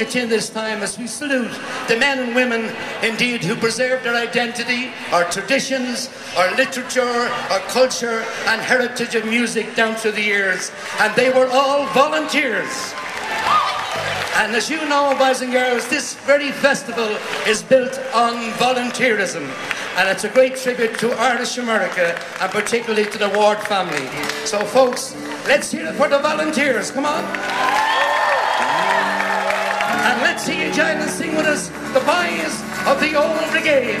at this time as we salute the men and women, indeed, who preserved our identity, our traditions, our literature, our culture, and heritage of music down through the years. And they were all volunteers. And as you know, boys and girls, this very festival is built on volunteerism. And it's a great tribute to Irish America and particularly to the Ward family. So, folks, let's hear it for the volunteers. Come on. And let's see you join and sing with us the boys of the old brigade.